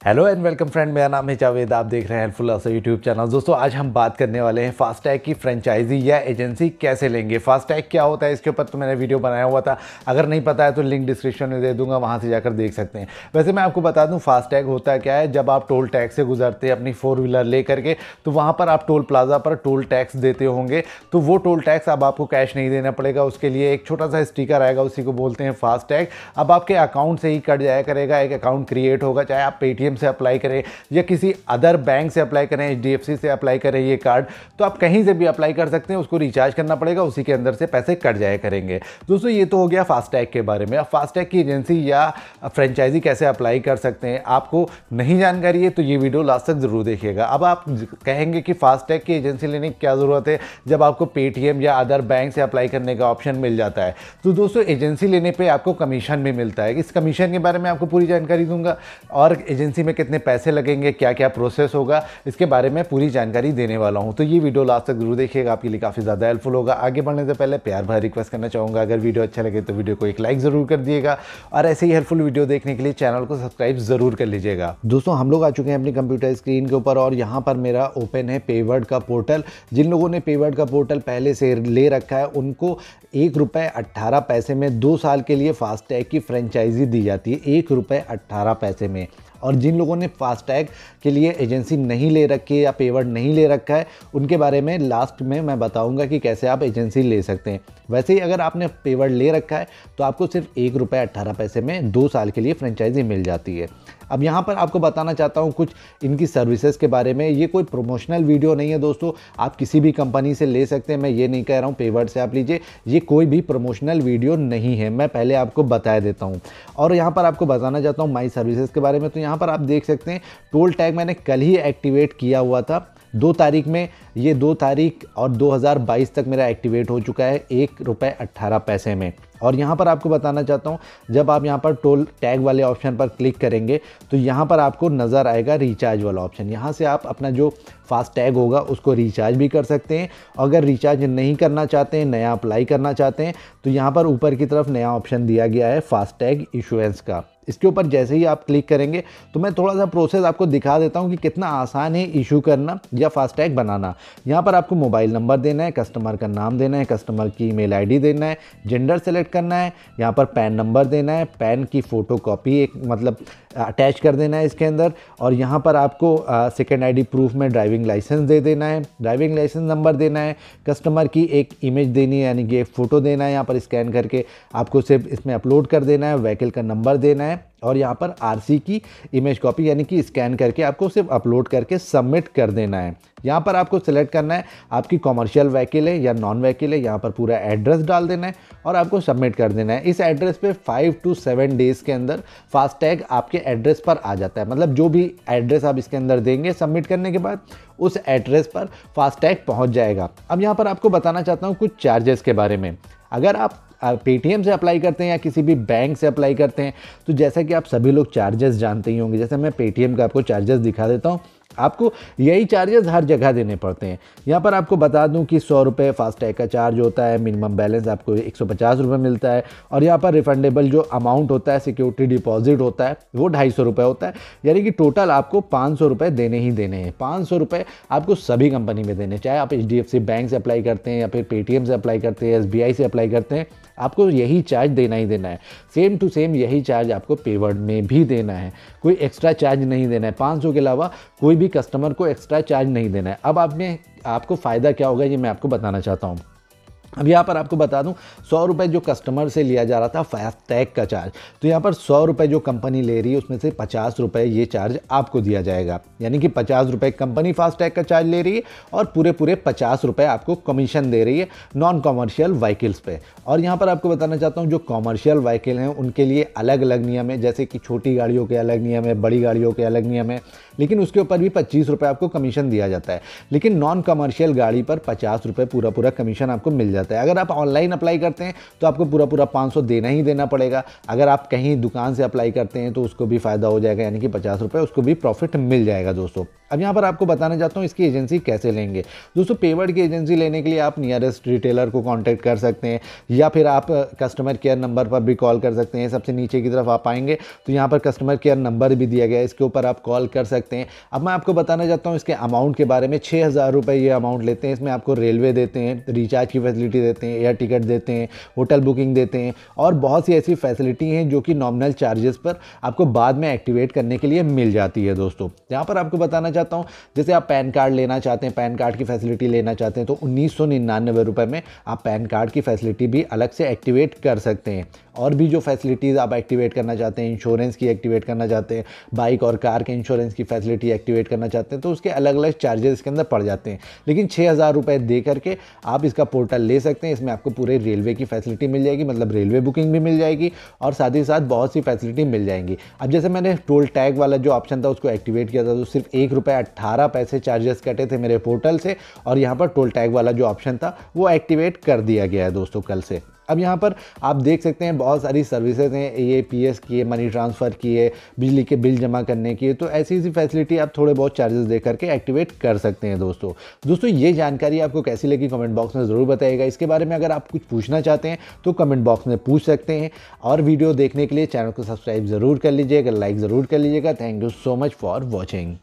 Hello and welcome friend मेरा नाम है जावेद। आप देख रहे हैं हेल्पफुल आसो यूट्यूब चैनल दोस्तों, आज हम बात करने वाले हैं फास्टैग की फ्रेंचाइजी या एजेंसी कैसे लेंगे। फास्टैग क्या होता है? इसके ऊपर तो मैंने वीडियो बनाया हुआ था। अगर नहीं पता है तो लिंक डिस्क्रिप्शन में दे दूँगा, वहाँ से जाकर देख सकते हैं। वैसे मैं आपको बता दूँ फास्टैग होता क्या है? जब आप टोल टैक्स से गुजरते हैं अपनी फोर व्हीलर ले करके तो वहाँ पर आप टोल प्लाजा पर टोल टैक्स देते होंगे। तो वो टोल टैक्स अब आपको कैश नहीं देना पड़ेगा। उसके लिए एक छोटा सा स्टिकर आएगा, उसी को बोलते हैं फास्टैग अब आपके अकाउंट से ही कट जाया करेगा। एक अकाउंट क्रिएट होगा, चाहे आप पेटीएम से अप्लाई करें या किसी अदर बैंक से अप्लाई करें एच से अप्लाई करें ये कार्ड तो आप कहीं से भी अप्लाई कर सकते हैं, उसको रिचार्ज करना पड़ेगा, उसी के अंदर से पैसे कट जाया करेंगे। दोस्तों, ये तो हो गया फास्टैग के बारे में। अब फास्टैग की एजेंसी या फ्रेंचाइजी कैसे अप्लाई कर सकते हैं, आपको नहीं जानकारी है तो ये वीडियो लास्ट तक ज़रूर देखिएगा। अब आप कहेंगे कि फास्टैग की एजेंसी लेने की क्या ज़रूरत है, जब आपको पेटीएम या अदर बैंक से अप्लाई करने का ऑप्शन मिल जाता है। तो दोस्तों एजेंसी लेने पर आपको कमीशन भी मिलता है। इस कमीशन के बारे में आपको पूरी जानकारी दूँगा और एजेंसी में कितने पैसे लगेंगे क्या क्या प्रोसेस होगा, इसके बारे में पूरी जानकारी देने वाला हूँ। तो ये वीडियो लास्ट तक ज़रूर देखिएगा, आपके लिए काफ़ी ज़्यादा हेल्पफुल होगा। आगे बढ़ने से पहले प्यार भाई रिक्वेस्ट करना चाहूँगा। अगर वीडियो अच्छा लगे तो वीडियो को एक लाइक ज़रूर कर दिएगा और ऐसे ही हेल्पफुल वीडियो देखने के लिए चैनल को सब्सक्राइब ज़रूर कर लीजिएगा। दोस्तों, हम लोग आ चुके हैं अपनी कंप्यूटर स्क्रीन के ऊपर और यहाँ पर मेरा ओपन है पेवर्ड का पोर्टल जिन लोगों ने पेवर्ड का पोर्टल पहले से ले रखा है, उनको एक रुपये अट्ठारह पैसे में दो साल के लिए फास्टैग की फ्रेंचाइजी दी जाती है। एक रुपये अट्ठारह पैसे में। और जिन लोगों ने फास्टैग के लिए एजेंसी नहीं ले रखी है या पेवर्ड नहीं ले रखा है, उनके बारे में लास्ट में मैं बताऊँगा कि कैसे आप एजेंसी ले सकते हैं। वैसे ही अगर आपने पेवर्ड ले रखा है तो आपको सिर्फ़ एक रुपये अट्ठारह पैसे में दो साल के लिए फ्रेंचाइजी मिल जाती है। अब यहाँ पर आपको बताना चाहता हूँ कुछ इनकी सर्विसेज़ के बारे में। ये कोई प्रोमोशनल वीडियो नहीं है दोस्तों। आप किसी भी कंपनी से ले सकते हैं। मैं ये नहीं कह रहा हूँ पेवर्ड से आप लीजिए। ये कोई भी प्रमोशनल वीडियो नहीं है। मैं पहले आपको बताया देता हूँ। और यहाँ पर आपको बताना चाहता हूँ माई सर्विसेज़ के बारे में। तो यहाँ पर आप देख सकते हैं टोल टैग मैंने कल ही एक्टिवेट किया हुआ था। दो तारीख में, ये दो तारीख और 2022 तक मेरा एक्टिवेट हो चुका है एक रुपये अट्ठारह पैसे में। और यहाँ पर आपको बताना चाहता हूँ, जब आप यहाँ पर टोल टैग वाले ऑप्शन पर क्लिक करेंगे तो यहाँ पर आपको नज़र आएगा रिचार्ज वाला ऑप्शन यहाँ से आप अपना जो फास्ट टैग होगा, उसको रिचार्ज भी कर सकते हैं। अगर रिचार्ज नहीं करना चाहते हैं, नया अप्लाई करना चाहते हैं तो यहाँ पर ऊपर की तरफ़ नया ऑप्शन दिया गया है फास्ट टैग इशुएंस का। इसके ऊपर जैसे ही आप क्लिक करेंगे तो मैं थोड़ा सा प्रोसेस आपको दिखा देता हूँ कि कितना आसान है इशू करना या फास्टैग बनाना। यहाँ पर आपको मोबाइल नंबर देना है कस्टमर का नाम देना है कस्टमर की ईमेल आईडी देना है जेंडर सेलेक्ट करना है, यहाँ पर पैन नंबर देना है पैन की फ़ोटो कॉपी एक मतलब अटैच कर देना है इसके अंदर और यहाँ पर आपको सेकेंड आई प्रूफ में ड्राइविंग लाइसेंस दे देना है ड्राइविंग लाइसेंस नंबर देना है कस्टमर की एक इमेज देनी है, यानी कि एक फ़ोटो देना है, यहाँ पर स्कैन करके आपको सिर्फ़ इसमें अपलोड कर देना है व्हीकल का नंबर देना है और यहाँ पर आरसी की इमेज कॉपी यानी कि स्कैन करके आपको सिर्फ़ अपलोड करके सबमिट कर देना है। यहाँ पर आपको सिलेक्ट करना है, आपकी कॉमर्शियल व्हीकल है या नॉन व्हीकल है, यहाँ पर पूरा एड्रेस डाल देना है और आपको सबमिट कर देना है। इस एड्रेस पे फाइव टू सेवन डेज़ के अंदर फास्टैग आपके एड्रेस पर आ जाता है। मतलब जो भी एड्रेस आप इसके अंदर देंगे सबमिट करने के बाद, उस एड्रेस पर फास्टैग पहुँच जाएगा। अब यहाँ पर आपको बताना चाहता हूँ कुछ चार्जेस के बारे में। अगर आप पेटीएम से अप्लाई करते हैं या किसी भी बैंक से अप्लाई करते हैं तो जैसा कि आप सभी लोग चार्जेस जानते ही होंगे, जैसे मैं पेटीएम का आपको चार्जेस दिखा देता हूँ आपको यही चार्जेस हर जगह देने पड़ते हैं। यहाँ पर आपको बता दूँ कि सौ रुपये फास्टैग का चार्ज होता है मिनिमम बैलेंस आपको एक सौ मिलता है और यहाँ पर रिफंडेबल जो अमाउंट होता है सिक्योरिटी डिपॉजिट होता है, वो ढाई सौ होता है। यानी कि टोटल आपको पाँच सौ देने ही देने हैं। पाँच सौ आपको सभी कंपनी में देने चाहे आप सी बैंक से अप्लाई करते हैं या फिर पेटीएम से अप्लाई करते हैं एस से अप्लाई करते हैं, आपको यही चार्ज देना ही देना है। सेम टू सेम यही चार्ज आपको पेवर्ड में भी देना है। कोई एक्स्ट्रा चार्ज नहीं देना है। पाँच सौ के अलावा कोई भी कस्टमर को एक्स्ट्रा चार्ज नहीं देना है। अब आपने, आपको फ़ायदा क्या होगा, ये मैं आपको बताना चाहता हूँ। अब यहाँ पर आपको बता दूँ, सौ रुपये जो कस्टमर से लिया जा रहा था फास्टैग का चार्ज तो यहाँ पर सौ रुपये जो कंपनी ले रही है, उसमें से पचास रुपये ये चार्ज आपको दिया जाएगा। यानी कि पचास रुपये कंपनी फास्टैग का चार्ज ले रही है और पूरे पूरे पचास रुपये आपको कमीशन दे रही है नॉन कॉमर्शियल व्हीकल्स पे। और यहाँ पर आपको बताना चाहता हूँ, जो कॉमर्शियल व्हीकल हैं, उनके लिए अलग अलग नियम है, जैसे कि छोटी गाड़ियों के अलग नियम है, बड़ी गाड़ियों के अलग नियम है, लेकिन उसके ऊपर भी पच्चीस रुपये आपको कमीशन दिया जाता है। लेकिन नॉन कमर्शियल गाड़ी पर पचास रुपये पूरा पूरा कमीशन आपको मिल जाता है। जाता है। अगर आप ऑनलाइन अप्लाई करते हैं तो आपको पूरा पूरा पाँच देना ही देना पड़ेगा। अगर आप कहीं दुकान से अप्लाई करते हैं तो उसको भी फ़ायदा हो जाएगा, यानी कि पचास रुपये उसको भी प्रॉफिट मिल जाएगा दोस्तों। अब यहाँ पर आपको बताना चाहता हूँ, इसकी एजेंसी कैसे लेंगे। दोस्तों पेवर्ड की एजेंसी लेने के लिए आप नियरेस्ट रिटेलर को कांटेक्ट कर सकते हैं, या फिर आप कस्टमर केयर नंबर पर भी कॉल कर सकते हैं। सबसे नीचे की तरफ़ आप आएँगे तो यहाँ पर कस्टमर केयर नंबर भी दिया गया है, इसके ऊपर आप कॉल कर सकते हैं। अब मैं आपको बताना चाहता हूँ, इसके अमाउंट के बारे में छः हज़ार रुपये ये अमाउंट लेते हैं, इसमें आपको रेलवे देते हैं रिचार्ज की फैसिलिटी देते हैं एयर टिकट देते हैं होटल बुकिंग देते हैं और बहुत सी ऐसी फैसिलिटी हैं जो कि नॉमिनल चार्जेस पर आपको बाद में एक्टिवेट करने के लिए मिल जाती है दोस्तों। यहाँ पर आपको बताना चाहता हूँ, जैसे आप पैन कार्ड लेना चाहते हैं, पैन कार्ड की फैसिलिटी लेना चाहते हैं तो उन्नीस सौ में आप पैन कार्ड की फैसिलिटी भी अलग से एक्टिवेट कर सकते हैं। और भी जो फैसिलिटीज़ आप एक्टिवेट करना चाहते हैं इंश्योरेंस की एक्टिवेट करना चाहते हैं बाइक और कार के इंश्योरेंस की फैसिलिटी एक्टिवेट करना चाहते हैं तो उसके अलग अलग चार्जेस इसके अंदर पड़ जाते हैं। लेकिन छः हज़ार रुपये दे करके आप इसका पोर्टल ले सकते हैं, इसमें आपको पूरे रेलवे की फैसिलिटी मिल जाएगी मतलब रेलवे बुकिंग भी मिल जाएगी और साथ ही साथ बहुत सी फैसिलिटी मिल जाएँगी। अब जैसे मैंने टोल टैग वाला जो ऑप्शन था, उसको एक्टिवेट किया था तो सिर्फ़ एक रुपये अट्ठारह पैसे चार्जेस कटे थे मेरे पोर्टल से और यहाँ पर टोल टैग वाला जो ऑप्शन था, वो एक्टिवेट कर दिया गया है दोस्तों कल से। अब यहाँ पर आप देख सकते हैं बहुत सारी सर्विसेज़ हैं ए पी एस की है मनी ट्रांसफ़र की है बिजली के बिल जमा करने की है तो ऐसी ऐसी फैसिलिटी आप थोड़े बहुत चार्जेस दे करके एक्टिवेट कर सकते हैं दोस्तों। दोस्तों, ये जानकारी आपको कैसी लगी कमेंट बॉक्स में ज़रूर बताइएगा। इसके बारे में अगर आप कुछ पूछना चाहते हैं तो कमेंट बॉक्स में पूछ सकते हैं। और वीडियो देखने के लिए चैनल को सब्सक्राइब ज़रूर कर लीजिएगा लाइक ज़रूर कर लीजिएगा। Thank you so much for watching